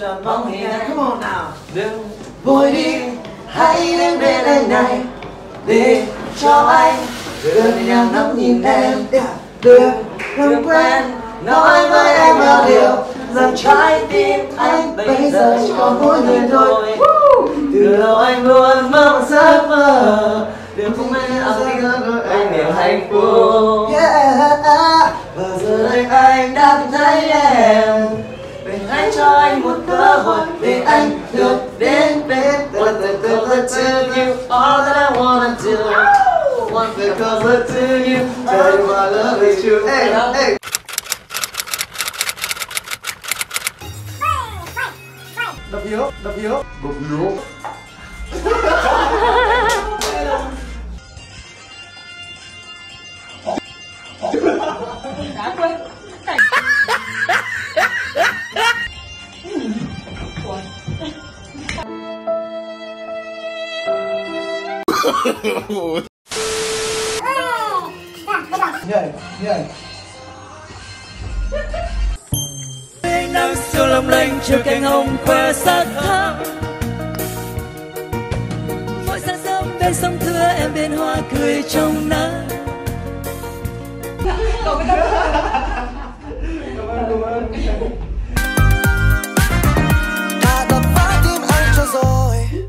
tròn bóng hình anh come on nào đừng vội đi. Hãy đến bên anh này. Để cho anh được nhau ngắm nhìn em. Được. Làm quen nói với em bao điều. rằng trái tim anh bây giờ chỉ còn mỗi người thôi. từ lâu anh luôn mong giấc mơ. Được cùng anh bên anh niềm hạnh phúc. Yeah. và giờ đây anh đã tìm thấy em anh một cơ hội để anh được bên the closer to you, all that I wanna do Want the closer to you, tell you my love is true Hey, hey đập hiếu đập hiếu nhảy nhảy nắng siêu lộng lanh chiều cánh hồng khoe sắc thắm mỗi sáng sớm bên sông thưa em bên hoa cười trong nắng